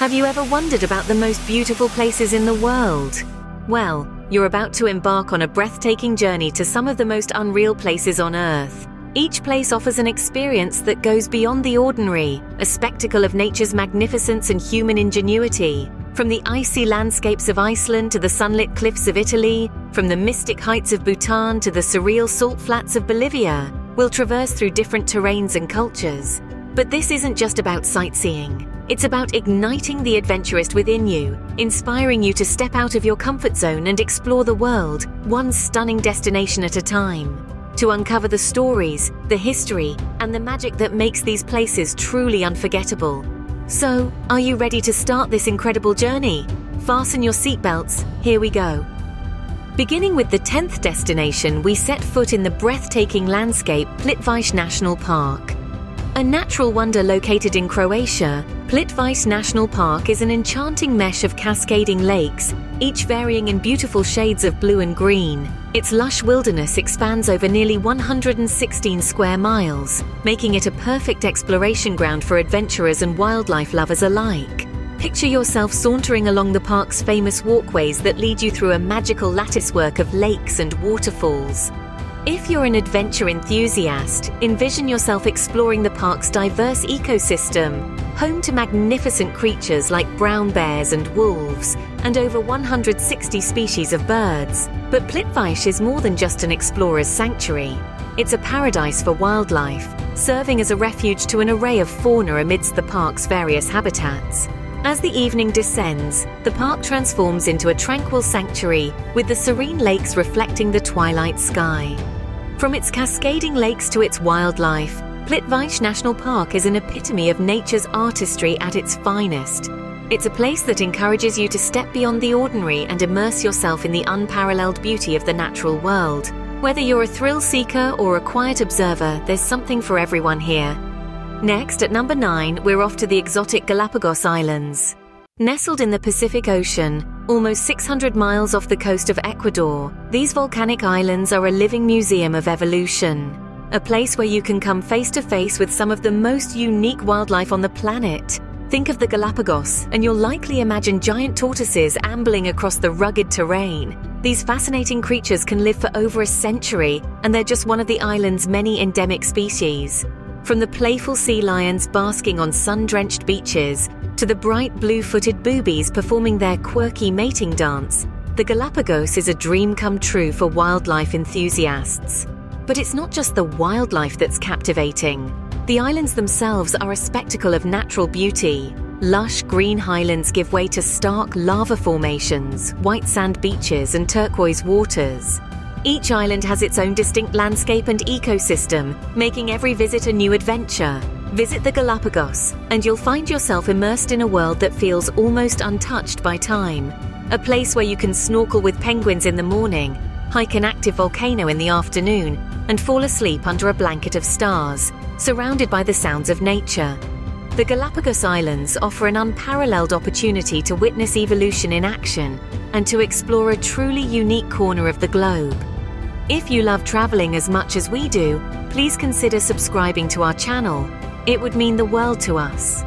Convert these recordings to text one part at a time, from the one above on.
Have you ever wondered about the most beautiful places in the world? Well, you're about to embark on a breathtaking journey to some of the most unreal places on Earth. Each place offers an experience that goes beyond the ordinary, a spectacle of nature's magnificence and human ingenuity. From the icy landscapes of Iceland to the sunlit cliffs of Italy, from the mystic heights of Bhutan to the surreal salt flats of Bolivia, we'll traverse through different terrains and cultures. But this isn't just about sightseeing. It's about igniting the adventurist within you, inspiring you to step out of your comfort zone and explore the world, one stunning destination at a time. To uncover the stories, the history, and the magic that makes these places truly unforgettable. So, are you ready to start this incredible journey? Fasten your seatbelts, here we go. Beginning with the 10th destination, we set foot in the breathtaking landscape Plitvice National Park. A natural wonder located in Croatia, Plitvice National Park is an enchanting mesh of cascading lakes, each varying in beautiful shades of blue and green. Its lush wilderness expands over nearly 116 square miles, making it a perfect exploration ground for adventurers and wildlife lovers alike. Picture yourself sauntering along the park's famous walkways that lead you through a magical latticework of lakes and waterfalls. If you're an adventure enthusiast, envision yourself exploring the park's diverse ecosystem, home to magnificent creatures like brown bears and wolves, and over 160 species of birds. But Plitvice is more than just an explorer's sanctuary. It's a paradise for wildlife, serving as a refuge to an array of fauna amidst the park's various habitats. As the evening descends, the park transforms into a tranquil sanctuary with the serene lakes reflecting the twilight sky. From its cascading lakes to its wildlife, Plitvice National Park is an epitome of nature's artistry at its finest. It's a place that encourages you to step beyond the ordinary and immerse yourself in the unparalleled beauty of the natural world. Whether you're a thrill seeker or a quiet observer, there's something for everyone here. Next, at number 9, we're off to the exotic Galapagos Islands. Nestled in the Pacific Ocean, almost 600 miles off the coast of Ecuador, these volcanic islands are a living museum of evolution. A place where you can come face to face with some of the most unique wildlife on the planet. Think of the Galapagos, and you'll likely imagine giant tortoises ambling across the rugged terrain. These fascinating creatures can live for over a century, and they're just one of the island's many endemic species. From the playful sea lions basking on sun drenched beaches to the bright blue footed boobies performing their quirky mating dance, the Galapagos is a dream come true for wildlife enthusiasts. But it's not just the wildlife that's captivating. The islands themselves are a spectacle of natural beauty. Lush green highlands give way to stark lava formations, white sand beaches, and turquoise waters. Each island has its own distinct landscape and ecosystem, making every visit a new adventure. Visit the Galapagos, and you'll find yourself immersed in a world that feels almost untouched by time. A place where you can snorkel with penguins in the morning, hike an active volcano in the afternoon, and fall asleep under a blanket of stars, surrounded by the sounds of nature. The Galapagos Islands offer an unparalleled opportunity to witness evolution in action and to explore a truly unique corner of the globe. If you love traveling as much as we do, please consider subscribing to our channel. It would mean the world to us.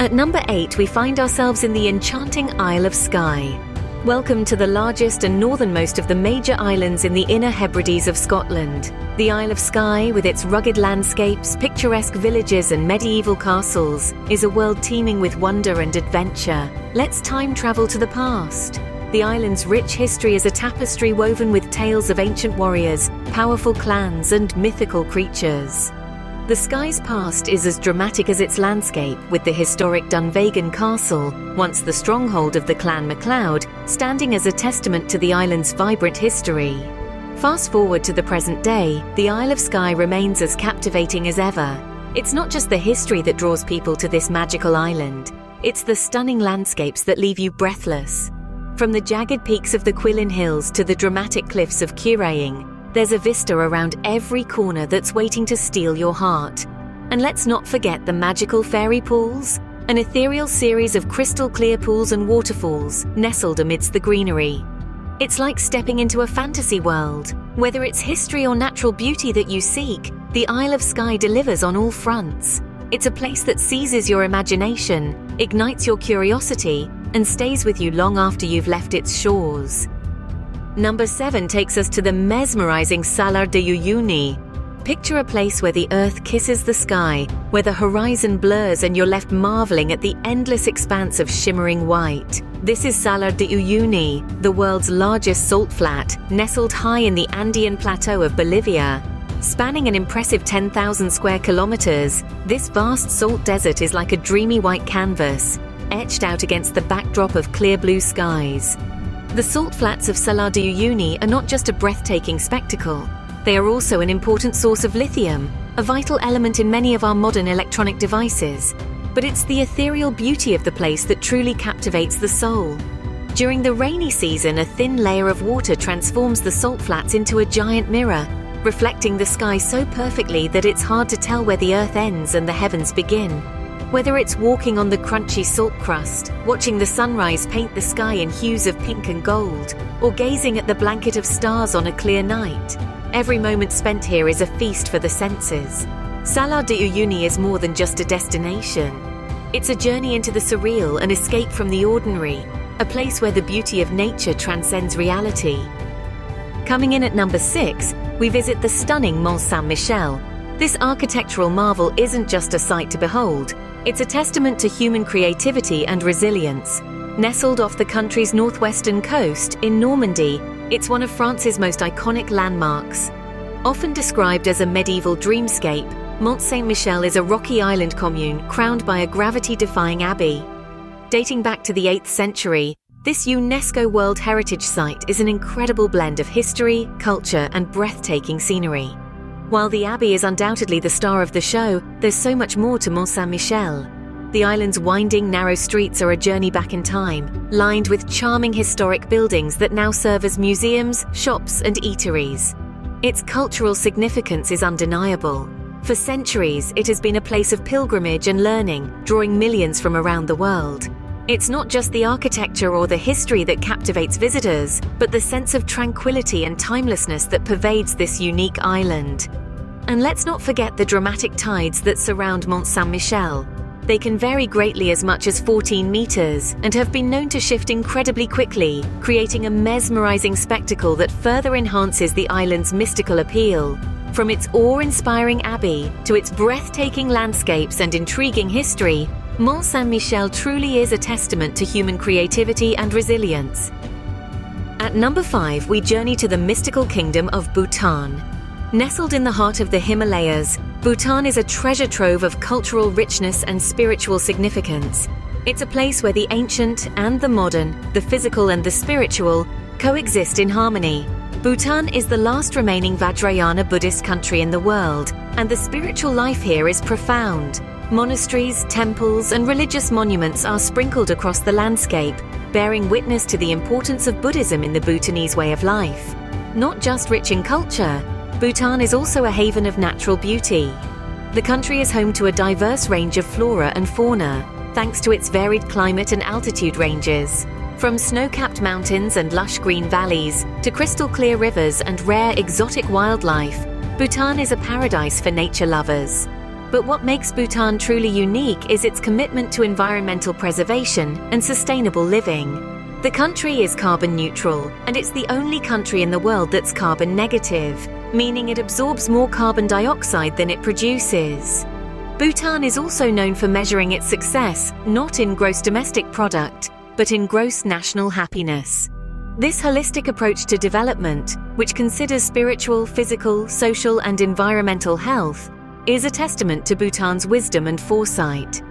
At number 8, we find ourselves in the enchanting Isle of Skye. Welcome to the largest and northernmost of the major islands in the Inner Hebrides of Scotland. The Isle of Skye, with its rugged landscapes, picturesque villages, and medieval castles, is a world teeming with wonder and adventure. Let's time travel to the past. The island's rich history is a tapestry woven with tales of ancient warriors, powerful clans, and mythical creatures. The Skye's past is as dramatic as its landscape, with the historic Dunvegan Castle, once the stronghold of the Clan MacLeod, standing as a testament to the island's vibrant history. Fast forward to the present day, the Isle of Skye remains as captivating as ever. It's not just the history that draws people to this magical island, it's the stunning landscapes that leave you breathless. From the jagged peaks of the Cuillin Hills to the dramatic cliffs of Quiraing, there's a vista around every corner that's waiting to steal your heart. And let's not forget the magical fairy pools, an ethereal series of crystal clear pools and waterfalls nestled amidst the greenery. It's like stepping into a fantasy world. Whether it's history or natural beauty that you seek, the Isle of Skye delivers on all fronts. It's a place that seizes your imagination, ignites your curiosity, and stays with you long after you've left its shores. Number 7 takes us to the mesmerizing Salar de Uyuni. Picture a place where the earth kisses the sky, where the horizon blurs and you're left marveling at the endless expanse of shimmering white. This is Salar de Uyuni, the world's largest salt flat, nestled high in the Andean plateau of Bolivia. Spanning an impressive 10,000 square kilometers, this vast salt desert is like a dreamy white canvas, etched out against the backdrop of clear blue skies. The salt flats of Salar de Uyuni are not just a breathtaking spectacle, they are also an important source of lithium, a vital element in many of our modern electronic devices. But it's the ethereal beauty of the place that truly captivates the soul. During the rainy season, a thin layer of water transforms the salt flats into a giant mirror, reflecting the sky so perfectly that it's hard to tell where the earth ends and the heavens begin. Whether it's walking on the crunchy salt crust, watching the sunrise paint the sky in hues of pink and gold, or gazing at the blanket of stars on a clear night, every moment spent here is a feast for the senses. Salar de Uyuni is more than just a destination. It's a journey into the surreal and escape from the ordinary, a place where the beauty of nature transcends reality. Coming in at number 6, we visit the stunning Mont Saint Michel. This architectural marvel isn't just a sight to behold, it's a testament to human creativity and resilience. Nestled off the country's northwestern coast in Normandy, it's one of France's most iconic landmarks. Often described as a medieval dreamscape, Mont Saint Michel is a rocky island commune crowned by a gravity defying abbey. Dating back to the 8th century, this UNESCO World Heritage Site is an incredible blend of history, culture, and breathtaking scenery. While the Abbey is undoubtedly the star of the show, there's so much more to Mont Saint Michel. The island's winding, narrow streets are a journey back in time, lined with charming historic buildings that now serve as museums, shops, and eateries. Its cultural significance is undeniable. For centuries, it has been a place of pilgrimage and learning, drawing millions from around the world. It's not just the architecture or the history that captivates visitors, but the sense of tranquility and timelessness that pervades this unique island. And let's not forget the dramatic tides that surround Mont Saint Michel. They can vary greatly as much as 14 meters and have been known to shift incredibly quickly, creating a mesmerizing spectacle that further enhances the island's mystical appeal. From its awe inspiring abbey to its breathtaking landscapes and intriguing history, Mont Saint Michel truly is a testament to human creativity and resilience. At number 5, we journey to the mystical kingdom of Bhutan. Nestled in the heart of the Himalayas, Bhutan is a treasure trove of cultural richness and spiritual significance. It's a place where the ancient and the modern, the physical and the spiritual, coexist in harmony. Bhutan is the last remaining Vajrayana Buddhist country in the world, and the spiritual life here is profound. Monasteries, temples, and religious monuments are sprinkled across the landscape, bearing witness to the importance of Buddhism in the Bhutanese way of life. Not just rich in culture, Bhutan is also a haven of natural beauty. The country is home to a diverse range of flora and fauna, thanks to its varied climate and altitude ranges. From snow capped mountains and lush green valleys to crystal clear rivers and rare exotic wildlife, Bhutan is a paradise for nature lovers. But what makes Bhutan truly unique is its commitment to environmental preservation and sustainable living. The country is carbon neutral, and it's the only country in the world that's carbon negative, meaning it absorbs more carbon dioxide than it produces. Bhutan is also known for measuring its success not in gross domestic product, but in gross national happiness. This holistic approach to development, which considers spiritual, physical, social, and environmental health, is a testament to Bhutan's wisdom and foresight.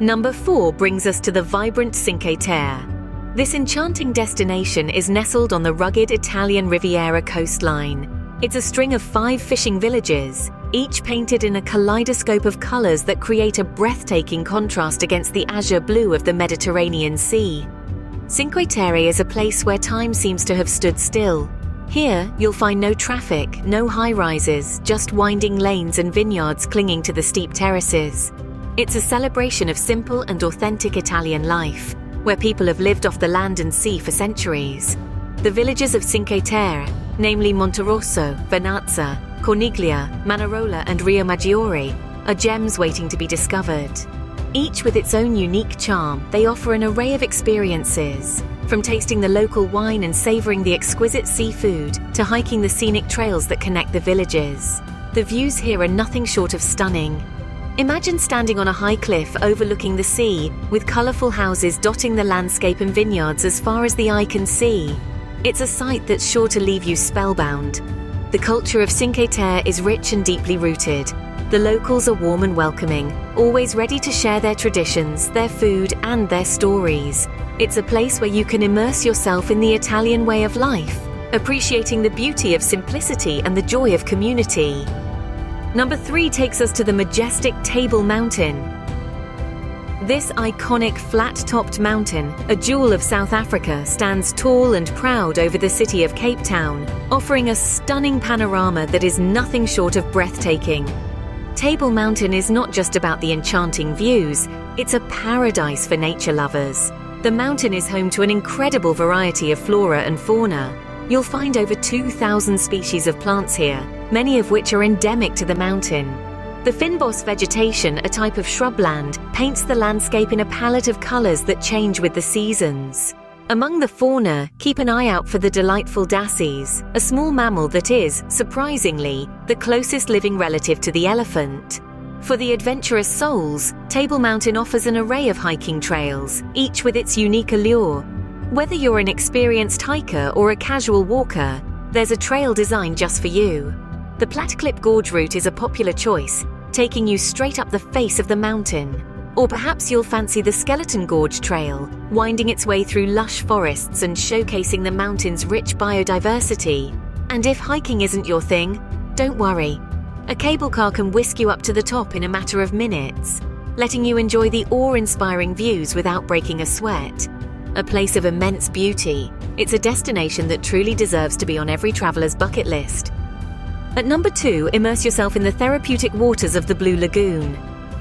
Number 4 brings us to the vibrant Cinque Terre. This enchanting destination is nestled on the rugged Italian Riviera coastline. It's a string of five fishing villages, each painted in a kaleidoscope of colours that create a breathtaking contrast against the azure blue of the Mediterranean Sea. Cinque Terre is a place where time seems to have stood still. Here, you'll find no traffic, no high rises, just winding lanes and vineyards clinging to the steep terraces. It's a celebration of simple and authentic Italian life, where people have lived off the land and sea for centuries. The villages of Cinque Terre, namely Monterosso, Vernazza, Corniglia, Manarola, and Riomaggiore, are gems waiting to be discovered. Each with its own unique charm, they offer an array of experiences. From tasting the local wine and savoring the exquisite seafood to hiking the scenic trails that connect the villages. The views here are nothing short of stunning. Imagine standing on a high cliff overlooking the sea, with colourful houses dotting the landscape and vineyards as far as the eye can see. It's a sight that's sure to leave you spellbound. The culture of Cinque Terre is rich and deeply rooted. The locals are warm and welcoming, always ready to share their traditions, their food, and their stories. It's a place where you can immerse yourself in the Italian way of life, appreciating the beauty of simplicity and the joy of community. Number three takes us to the majestic Table Mountain. This iconic flat topped mountain, a jewel of South Africa, stands tall and proud over the city of Cape Town, offering a stunning panorama that is nothing short of breathtaking. Table Mountain is not just about the enchanting views, it's a paradise for nature lovers. The mountain is home to an incredible variety of flora and fauna. You'll find over 2,000 species of plants here, many of which are endemic to the mountain. The fynbos vegetation, a type of shrubland, paints the landscape in a palette of colours that change with the seasons. Among the fauna, keep an eye out for the delightful dassies, a small mammal that is, surprisingly, the closest living relative to the elephant. For the adventurous souls, Table Mountain offers an array of hiking trails, each with its unique allure. Whether you're an experienced hiker or a casual walker, there's a trail designed just for you. The Platteklip Gorge route is a popular choice, taking you straight up the face of the mountain. Or perhaps you'll fancy the Skeleton Gorge Trail, winding its way through lush forests and showcasing the mountain's rich biodiversity. And if hiking isn't your thing, don't worry. A cable car can whisk you up to the top in a matter of minutes, letting you enjoy the awe inspiring views without breaking a sweat. A place of immense beauty, it's a destination that truly deserves to be on every traveller's bucket list. At number two, immerse yourself in the therapeutic waters of the Blue Lagoon.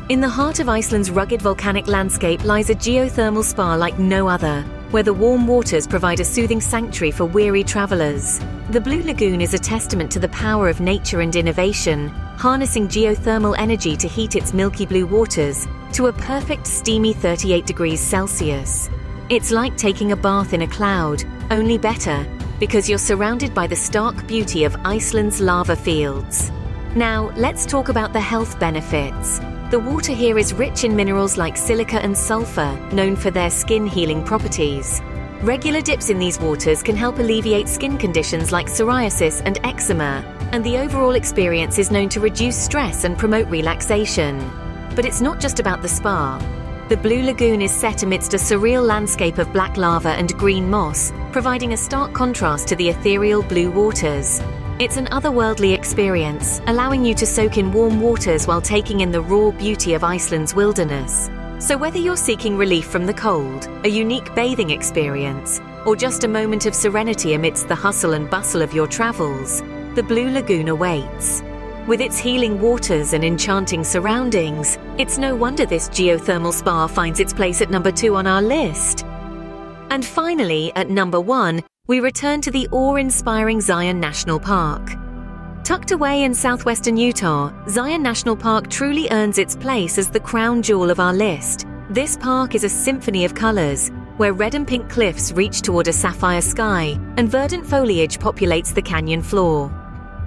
In the heart of Iceland's rugged volcanic landscape lies a geothermal spa like no other, where the warm waters provide a soothing sanctuary for weary travellers. The Blue Lagoon is a testament to the power of nature and innovation, harnessing geothermal energy to heat its milky blue waters to a perfect steamy 38 degrees Celsius. It's like taking a bath in a cloud, only better, because you're surrounded by the stark beauty of Iceland's lava fields. Now, let's talk about the health benefits. The water here is rich in minerals like silica and sulfur, known for their skin healing properties. Regular dips in these waters can help alleviate skin conditions like psoriasis and eczema, and the overall experience is known to reduce stress and promote relaxation. But it's not just about the spa. The Blue Lagoon is set amidst a surreal landscape of black lava and green moss, providing a stark contrast to the ethereal blue waters. It's an otherworldly experience, allowing you to soak in warm waters while taking in the raw beauty of Iceland's wilderness. So, whether you're seeking relief from the cold, a unique bathing experience, or just a moment of serenity amidst the hustle and bustle of your travels, the Blue Lagoon awaits. With its healing waters and enchanting surroundings, it's no wonder this geothermal spa finds its place at number two on our list. And finally, at number one, we return to the awe inspiring Zion National Park. Tucked away in southwestern Utah, Zion National Park truly earns its place as the crown jewel of our list. This park is a symphony of colors, where red and pink cliffs reach toward a sapphire sky and verdant foliage populates the canyon floor.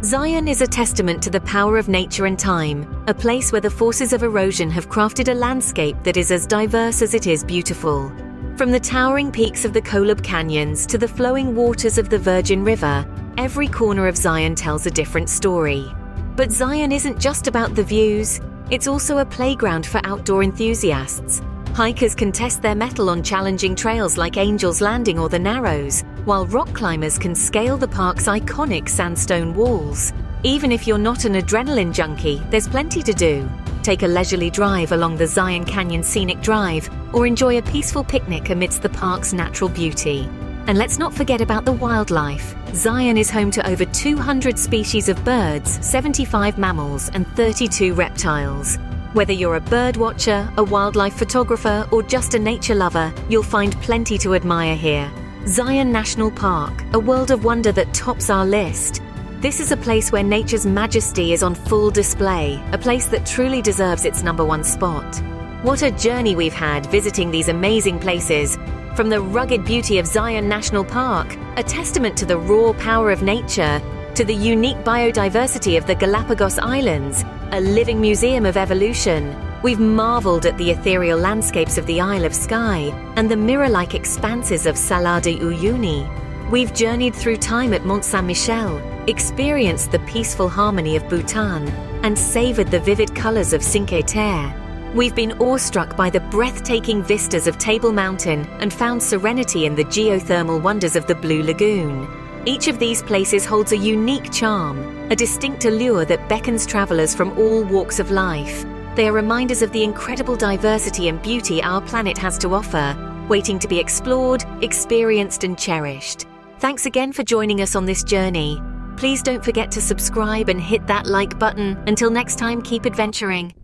Zion is a testament to the power of nature and time, a place where the forces of erosion have crafted a landscape that is as diverse as it is beautiful. From the towering peaks of the Kolob Canyons to the flowing waters of the Virgin River, every corner of Zion tells a different story. But Zion isn't just about the views, it's also a playground for outdoor enthusiasts. Hikers can test their mettle on challenging trails like Angel's Landing or the Narrows, while rock climbers can scale the park's iconic sandstone walls. Even if you're not an adrenaline junkie, there's plenty to do take a leisurely drive along the Zion Canyon Scenic Drive, or enjoy a peaceful picnic amidst the park's natural beauty. And let's not forget about the wildlife. Zion is home to over 200 species of birds, 75 mammals, and 32 reptiles. Whether you're a bird watcher, a wildlife photographer, or just a nature lover, you'll find plenty to admire here. Zion National Park, a world of wonder that tops our list. This is a place where nature's majesty is on full display, a place that truly deserves its number one spot. What a journey we've had visiting these amazing places. From the rugged beauty of Zion National Park, a testament to the raw power of nature, to the unique biodiversity of the Galapagos Islands, a living museum of evolution, we've marveled at the ethereal landscapes of the Isle of Skye and the mirror-like expanses of Salar de Uyuni. We've journeyed through time at Mont Saint-Michel, experienced the peaceful harmony of Bhutan, and savoured the vivid colours of Cinque Terre. We've been awestruck by the breathtaking vistas of Table Mountain and found serenity in the geothermal wonders of the Blue Lagoon. Each of these places holds a unique charm, a distinct allure that beckons travellers from all walks of life. They are reminders of the incredible diversity and beauty our planet has to offer, waiting to be explored, experienced, and cherished. Thanks again for joining us on this journey. Please don't forget to subscribe and hit that like button. Until next time, keep adventuring.